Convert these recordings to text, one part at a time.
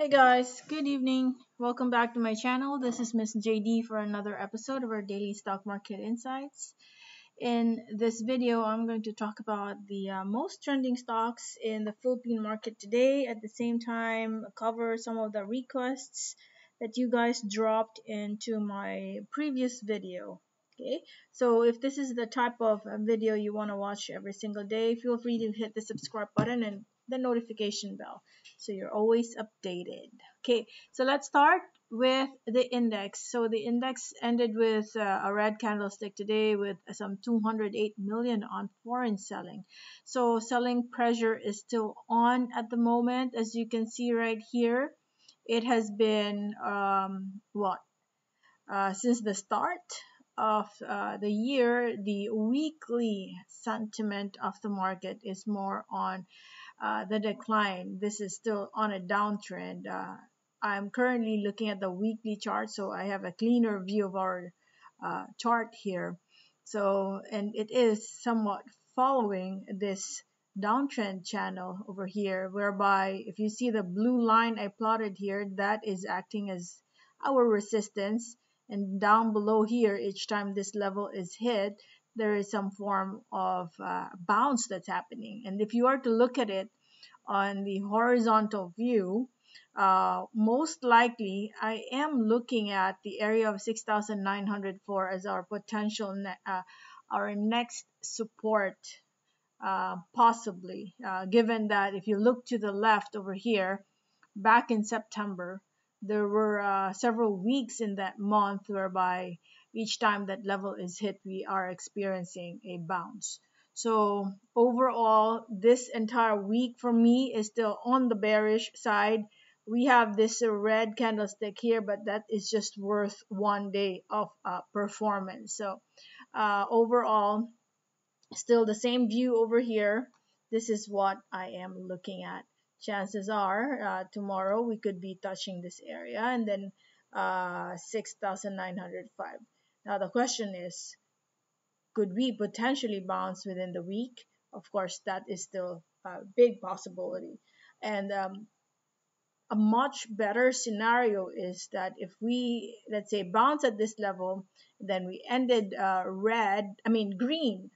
Hey guys, good evening. Welcome back to my channel. This is Miss Jaydee for another episode of our daily stock market insights. In this video, I'm going to talk about the uh, most trending stocks in the Philippine market today. At the same time, cover some of the requests that you guys dropped into my previous video. Okay, so if this is the type of uh, video you want to watch every single day, feel free to hit the subscribe button and the notification bell so you're always updated. Okay so let's start with the index. So the index ended with uh, a red candlestick today with some 208 million on foreign selling. So selling pressure is still on at the moment. As you can see right here it has been um, what? Uh, since the start of uh, the year the weekly sentiment of the market is more on uh, the decline. This is still on a downtrend. Uh, I'm currently looking at the weekly chart, so I have a cleaner view of our uh, chart here. So, and it is somewhat following this downtrend channel over here, whereby if you see the blue line I plotted here, that is acting as our resistance. And down below here, each time this level is hit, there is some form of uh, bounce that's happening. And if you are to look at it on the horizontal view, uh, most likely I am looking at the area of 6,904 as our potential, ne- uh, our next support, uh, possibly, uh, given that if you look to the left over here, back in September, there were uh, several weeks in that month whereby each time that level is hit, we are experiencing a bounce. So overall, this entire week for me is still on the bearish side. We have this red candlestick here, but that is just worth one day of uh, performance. So uh, overall, still the same view over here. This is what I am looking at. Chances are uh, tomorrow we could be touching this area and then uh, 6,905. Now the question is, could we potentially bounce within the week? Of course, that is still a big possibility. And um, a much better scenario is that if we, let's say, bounce at this level, then we ended uh, red, I mean green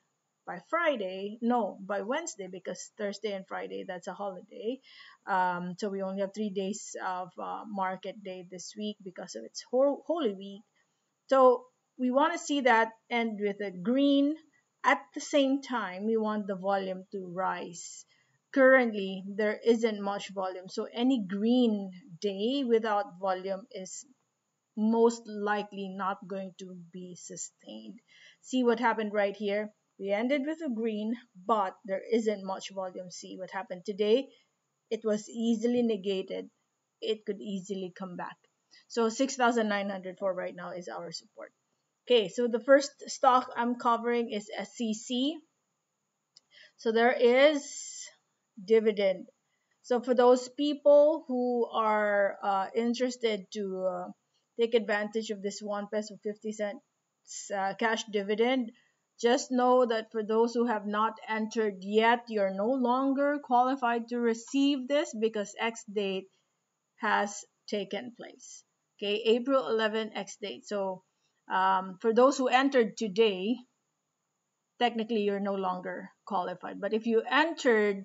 by Friday, no, by Wednesday, because Thursday and Friday, that's a holiday. Um, so we only have three days of uh, market day this week because of its Holy Week. So we want to see that end with a green. At the same time, we want the volume to rise. Currently, there isn't much volume. So any green day without volume is most likely not going to be sustained. See what happened right here? We ended with a green, but there isn't much volume. See what happened today? It was easily negated. It could easily come back. So 6,904 right now is our support. Okay, so the first stock I'm covering is SCC. So there is dividend. So for those people who are uh, interested to uh, take advantage of this 1 peso 50 cents uh, cash dividend, just know that for those who have not entered yet, you're no longer qualified to receive this because ex-date has taken place. Okay, April 11 ex-date. So um, for those who entered today, technically you're no longer qualified. But if you entered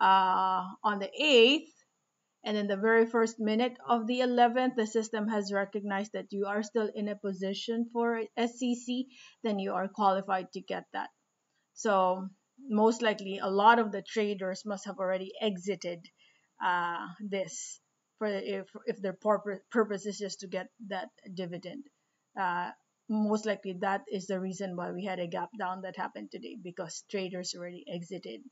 uh, on the 8th, and in the very first minute of the 11th, the system has recognized that you are still in a position for SCC, then you are qualified to get that. So most likely, a lot of the traders must have already exited uh, this for if if their purpose is just to get that dividend. Uh, most likely that is the reason why we had a gap down that happened today because traders already exited.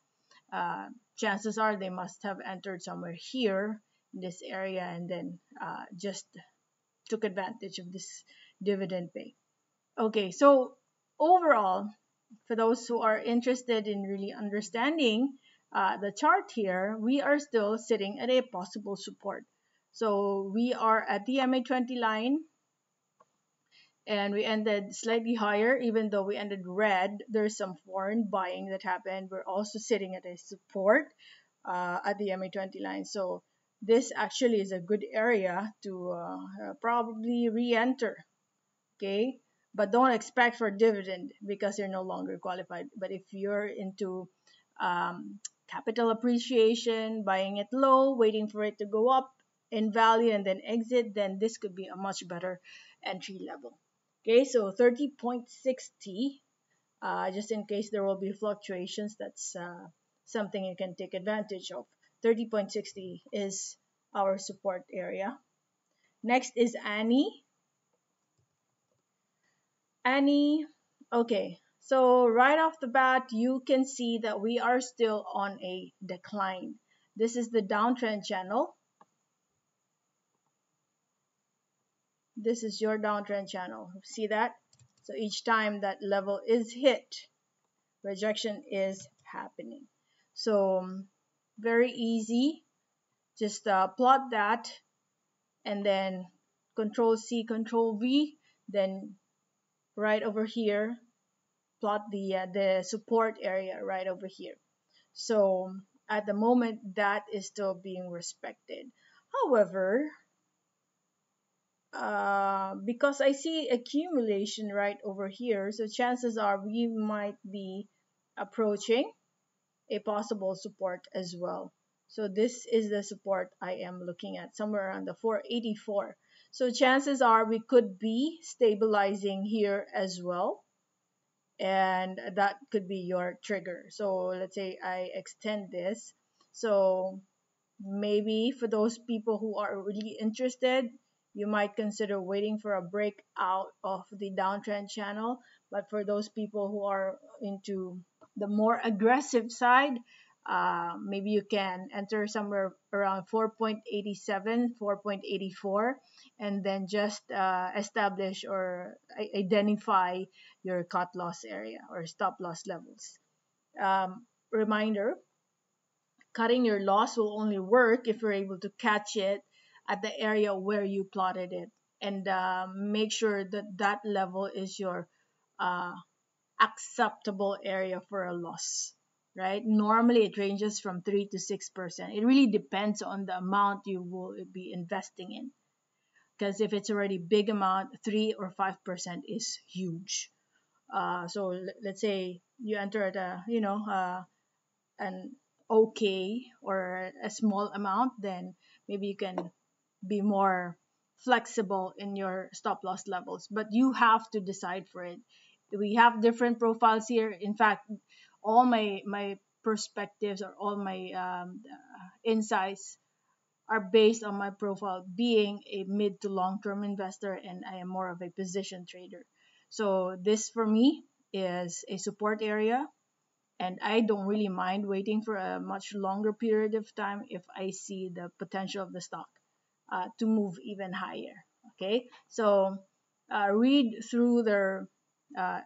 Uh, chances are they must have entered somewhere here in this area and then uh, just took advantage of this dividend pay. Okay, so overall, for those who are interested in really understanding uh, the chart here, we are still sitting at a possible support. So we are at the MA20 line and we ended slightly higher even though we ended red. There's some foreign buying that happened. We're also sitting at a support uh, at the MA20 line. So this actually is a good area to uh, uh, probably re-enter okay? But don't expect for dividend because you're no longer qualified. But if you're into um, capital appreciation buying it low waiting for it to go up in value and then exit then this could be a much better entry level okay so 30.60 uh, just in case there will be fluctuations that's uh, something you can take advantage of 30.60 is our support area. Next is Annie. Annie, okay, so right off the bat, you can see that we are still on a decline. This is the downtrend channel. This is your downtrend channel. See that? So each time that level is hit, rejection is happening. So very easy just uh, plot that and then control C control V then right over here plot the uh, the support area right over here so at the moment that is still being respected however uh, because I see accumulation right over here so chances are we might be approaching a possible support as well. So this is the support I am looking at somewhere around the 484. So chances are we could be stabilizing here as well. And that could be your trigger. So let's say I extend this. So maybe for those people who are really interested, you might consider waiting for a breakout of the downtrend channel. But for those people who are into the more aggressive side, uh, maybe you can enter somewhere around 4.87, 4.84, and then just uh, establish or identify your cut loss area or stop loss levels. Um, reminder, cutting your loss will only work if you're able to catch it at the area where you plotted it. And uh, make sure that that level is your uh, acceptable area for a loss right? Normally it ranges from 3 to 6 percent. It really depends on the amount you will be investing in. Because if it's already big amount 3 or 5 percent is huge. Uh, so let's say you enter at a you know uh, an okay or a small amount then maybe you can be more flexible in your stop loss levels but you have to decide for it. We have different profiles here. In fact all my my perspectives or all my um, insights are based on my profile being a mid to long term investor and i am more of a position trader. So this for me is a support area and i don't really mind waiting for a much longer period of time if i see the potential of the stock uh, to move even higher okay so uh, read through their uh,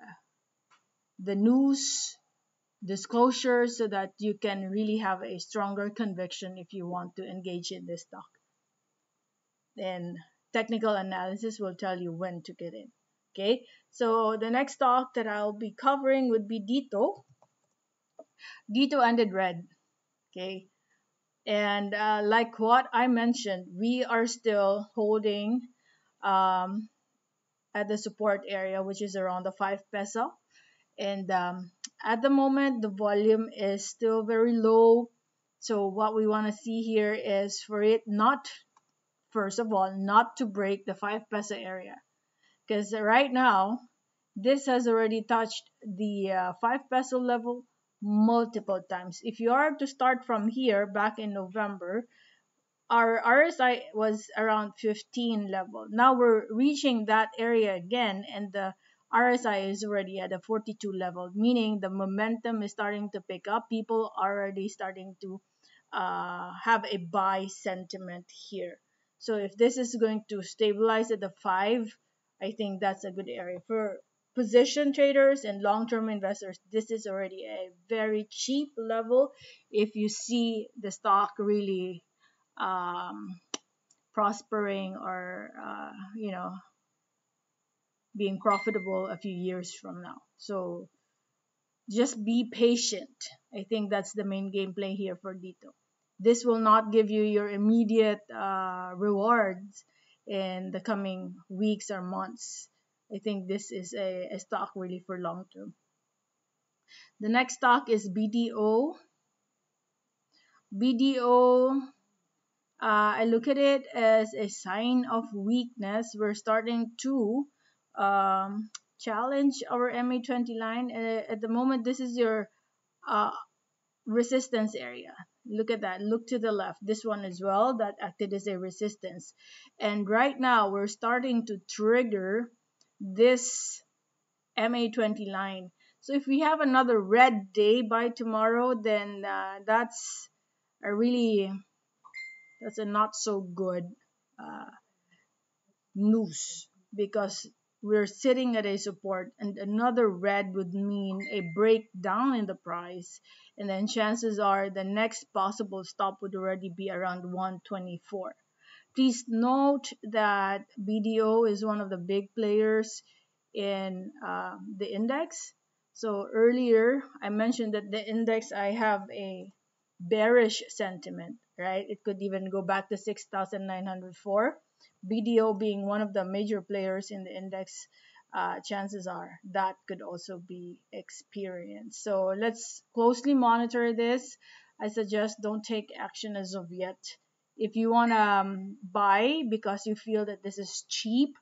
the news disclosure so that you can really have a stronger conviction if you want to engage in this stock. Then technical analysis will tell you when to get in. Okay, so the next stock that I'll be covering would be Dito. Dito ended red. Okay, and uh, like what I mentioned, we are still holding um, at the support area, which is around the 5 peso. And um, at the moment, the volume is still very low. So what we want to see here is for it not, first of all, not to break the 5 peso area. Because right now, this has already touched the uh, 5 peso level multiple times. If you are to start from here back in November, our RSI was around 15 level. Now we're reaching that area again and the RSI is already at a 42 level, meaning the momentum is starting to pick up. People are already starting to uh, have a buy sentiment here. So if this is going to stabilize at the 5, I think that's a good area. For position traders and long-term investors, this is already a very cheap level if you see the stock really um, prospering or uh, you know being profitable a few years from now. So just be patient. I think that's the main gameplay here for dito. This will not give you your immediate uh, rewards in the coming weeks or months. I think this is a, a stock really for long term. The next stock is BDO. BDO, uh, I look at it as a sign of weakness. We're starting to um, challenge our MA20 line. Uh, at the moment, this is your uh, resistance area. Look at that. Look to the left. This one as well that acted as a resistance. And right now, we're starting to trigger this MA20 line. So if we have another red day by tomorrow, then uh, that's a really that's a not so good uh, news because we're sitting at a support and another red would mean a breakdown in the price and then chances are the next possible stop would already be around 124 please note that bdo is one of the big players in uh, the index so earlier i mentioned that the index i have a bearish sentiment right it could even go back to 6904 BDO being one of the major players in the index, uh, chances are that could also be experienced. So let's closely monitor this. I suggest don't take action as of yet. If you want to um, buy because you feel that this is cheap,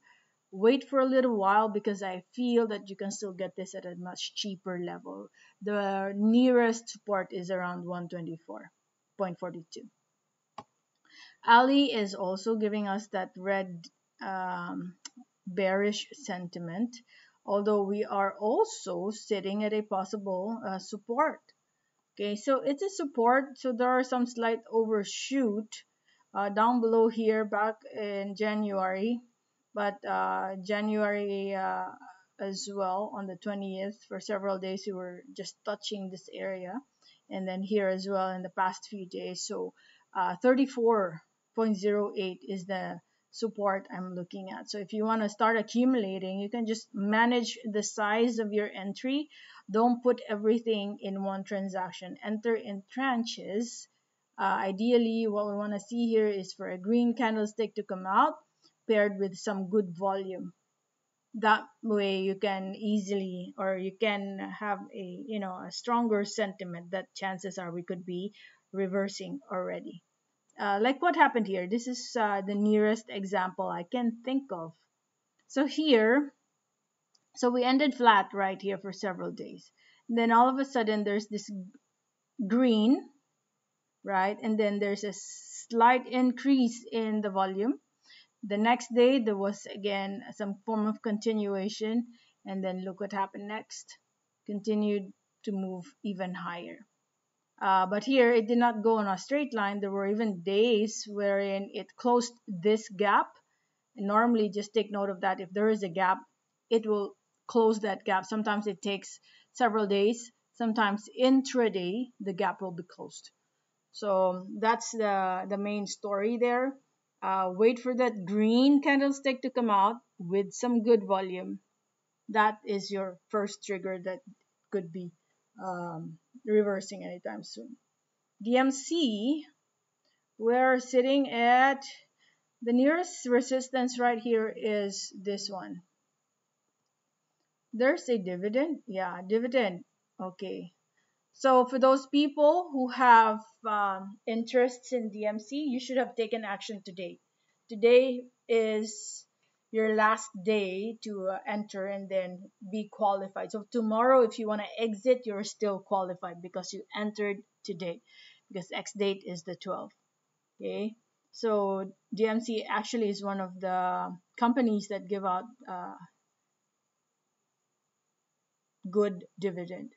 wait for a little while because I feel that you can still get this at a much cheaper level. The nearest support is around 124.42. Ali is also giving us that red um, bearish sentiment, although we are also sitting at a possible uh, support. Okay, so it's a support, so there are some slight overshoot uh, down below here back in January, but uh, January uh, as well on the 20th for several days we were just touching this area, and then here as well in the past few days. So uh, 34 0.08 is the support I'm looking at. So if you want to start accumulating, you can just manage the size of your entry. Don't put everything in one transaction. Enter in tranches. Uh, ideally, what we want to see here is for a green candlestick to come out paired with some good volume. That way you can easily or you can have a you know a stronger sentiment that chances are we could be reversing already uh, like what happened here. This is uh, the nearest example I can think of. So here, so we ended flat right here for several days. Then all of a sudden there's this green, right? And then there's a slight increase in the volume. The next day there was again some form of continuation. And then look what happened next. Continued to move even higher. Uh, but here it did not go on a straight line. There were even days wherein it closed this gap. And normally, just take note of that. If there is a gap, it will close that gap. Sometimes it takes several days. Sometimes intraday, the gap will be closed. So that's the, the main story there. Uh, wait for that green candlestick to come out with some good volume. That is your first trigger that could be um, reversing anytime soon. DMC, we're sitting at the nearest resistance right here is this one. There's a dividend. Yeah, dividend. Okay. So for those people who have um, interests in DMC, you should have taken action today. Today is your last day to uh, enter and then be qualified. So tomorrow, if you want to exit, you're still qualified because you entered today because ex-date is the 12th. Okay. So DMC actually is one of the companies that give out uh, good dividend.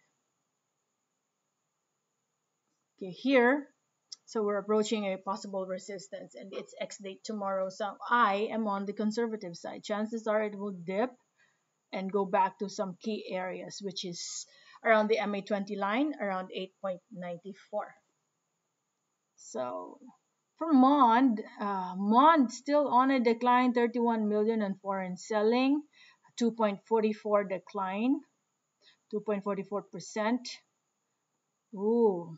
Okay, here so we're approaching a possible resistance and it's ex-date tomorrow. So I am on the conservative side. Chances are it will dip and go back to some key areas, which is around the MA20 line, around 8.94. So for MONDE, uh, MONDE still on a decline, 31 million on foreign selling, 2.44 decline, 2.44%. Ooh,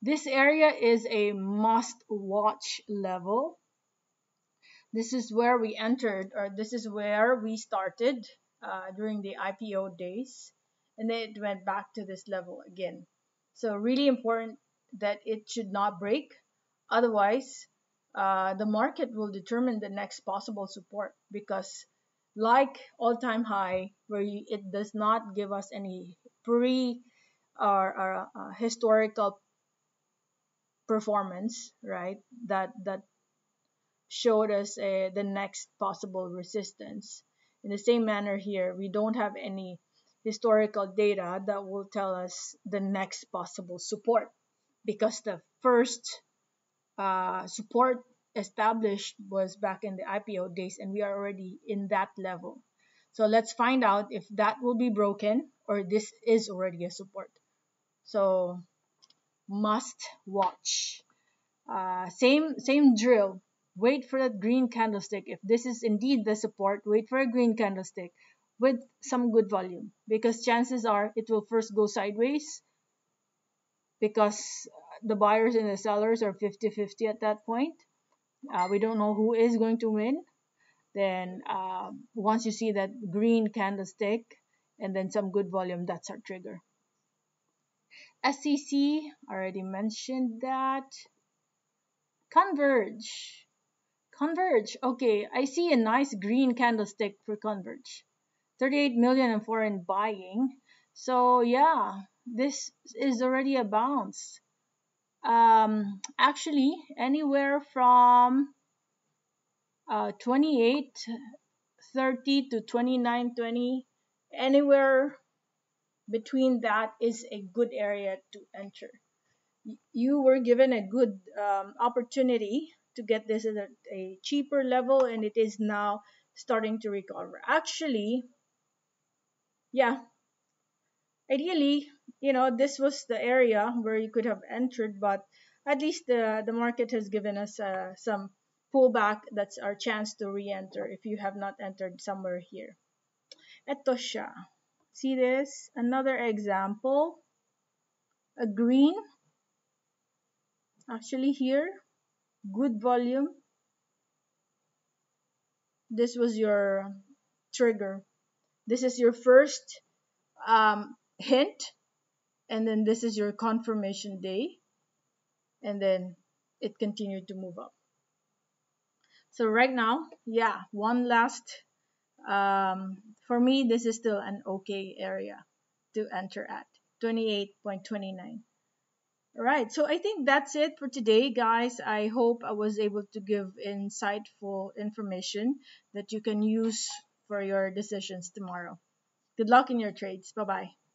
this area is a must watch level. This is where we entered or this is where we started uh, during the IPO days and then it went back to this level again. So really important that it should not break. Otherwise uh, the market will determine the next possible support because like all-time high where you, it does not give us any pre or, or uh, historical performance right that that showed us uh, the next possible resistance in the same manner here we don't have any historical data that will tell us the next possible support because the first uh, support established was back in the IPO days and we are already in that level. So let's find out if that will be broken or this is already a support. So must watch. Uh, same same drill. Wait for that green candlestick. If this is indeed the support, wait for a green candlestick with some good volume because chances are it will first go sideways because the buyers and the sellers are 50-50 at that point uh, we don't know who is going to win then uh, once you see that green candlestick and then some good volume that's our trigger SCC already mentioned that. Converge. Converge. Okay I see a nice green candlestick for converge. 38 million in foreign buying. So yeah this is already a bounce. Um, actually anywhere from uh, 28 30 to 29 20 anywhere between that is a good area to enter. You were given a good um, opportunity to get this at a, a cheaper level and it is now starting to recover. Actually yeah. Ideally you know this was the area where you could have entered but at least the the market has given us uh, some pullback. That's our chance to re-enter if you have not entered somewhere here. Eto siya see this? Another example. A green actually here good volume. This was your trigger. This is your first um, hint and then this is your confirmation day and then it continued to move up. So right now yeah one last um, for me this is still an okay area to enter at 28.29 all right so i think that's it for today guys. I hope i was able to give insightful information that you can use for your decisions tomorrow. Good luck in your trades. Bye bye